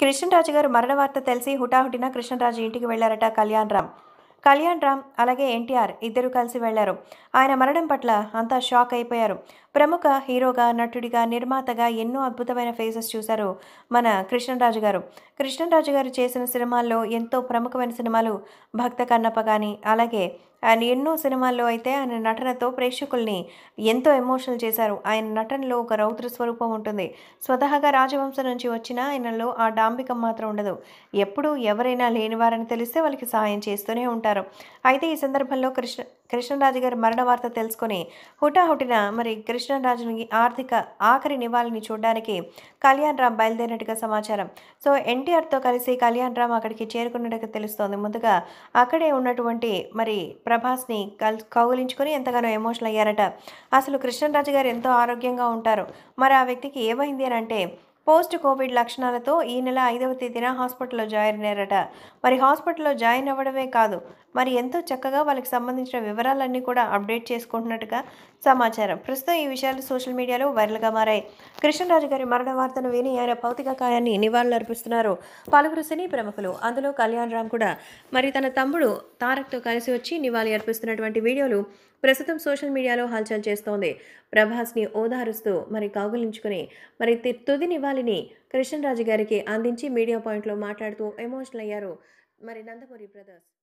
కృష్ణరాజు గారు మరణ వార్త తెలిసి హుటాహుటిన కృష్ణరాజు ఇంటికి వెళ్ళారట కళ్యాణ్ రామ్. కళ్యాణ్ రామ్ అలాగే ఎన్టీఆర్ ఇద్దరు కలిసి వెళ్ళారు. ఆయన మరణం పట్ల అంతా షాక్ అయిపోయారు. ప్రముఖ హీరోగా నటుడిగా నిర్మాతగా ఎన్నో అద్భుతమైన ఫేసెస్ చూశారు మన కృష్ణరాజు గారు. కృష్ణరాజు గారు చేసిన సినిమాల్లో ఎంతో ప్రముఖమైన సినిమాలు భక్త కన్నప్ప కానీ అలాగే ఆయన ఎన్నో సినిమాల్లో అయితే ఆయన నటనతో ప్రేక్షకుల్ని ఎంతో ఎమోషనల్ చేశారు. ఆయన నటనలో ఒక రౌద్ర స్వరూపం ఉంటుంది. స్వతహాగా రాజవంశం నుంచి వచ్చిన ఆయనలో ఆ డాంబికం మాత్రం ఉండదు. ఎప్పుడు ఎవరైనా లేనివారని తెలిస్తే వాళ్ళకి సహాయం చేస్తూనే ఉంటారు. అయితే ఈ సందర్భంలో కృష్ణ కృష్ణరాజు గారి మరణ వార్త తెలుసుకొని హుటాహుటిన మరి కృష్ణరాజుని ఆర్థిక ఆఖరి నివాళిని చూడడానికి కళ్యాణ్ రామ్ బయలుదేరినట్టుగా సమాచారం. సో ఎన్టీఆర్తో కలిసి కళ్యాణ్ రామ్ అక్కడికి చేరుకున్నట్టుగా తెలుస్తోంది. ముందుగా అక్కడే ఉన్నటువంటి మరి ప్రభాస్ని కల్ కౌగులించుకొని ఎంతగానో ఎమోషనల్ అయ్యారట. అసలు కృష్ణరాజు గారు ఎంతో ఆరోగ్యంగా ఉంటారు. మరి ఆ వ్యక్తికి ఏమైంది అని అంటే పోస్ట్ కోవిడ్ లక్షణాలతో ఈ నెల ఐదవ తేదీన హాస్పిటల్లో జాయిన్ అయ్యారట మరి హాస్పిటల్లో జాయిన్ అవ్వడమే కాదు మరి ఎంతో చక్కగా వాళ్ళకి సంబంధించిన వివరాలన్నీ కూడా అప్డేట్ చేసుకుంటున్నట్టుగా సమాచారం. ప్రస్తుతం ఈ విషయాలు సోషల్ మీడియాలో వైరల్గా మారాయి. కృష్ణరాజు గారి మరణ వార్తను విని ఆయన భౌతిక కాయాన్ని నివాళులర్పిస్తున్నారు. పలువురు సినీ ప్రముఖులు అందులో కళ్యాణ్ రామ్ కూడా. మరి తన తమ్ముడు తారక్తో కలిసి వచ్చి నివాళి అర్పిస్తున్నటువంటి వీడియోలు ప్రస్తుతం సోషల్ మీడియాలో హల్చల్ చేస్తోంది. ప్రభాస్ని ఓదారుస్తూ మరి కాగులించుకుని మరి తుది నివాళిని కృష్ణరాజు గారికి అందించి మీడియా పాయింట్లో మాట్లాడుతూ ఎమోషనల్ అయ్యారు మరి నందమూరి బ్రదర్స్.